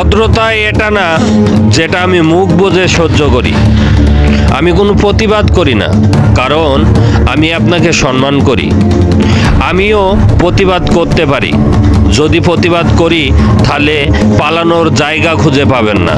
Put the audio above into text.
ভদ্রতা এটা না যেটা আমি মুখ বোঝে সহ্য করি। আমি কোনো প্রতিবাদ করি না, কারণ আমি আপনাকে সম্মান করি। আমিও প্রতিবাদ করতে পারি। যদি প্রতিবাদ করি, তাহলে পালানোর জায়গা খুঁজে পাবেন না।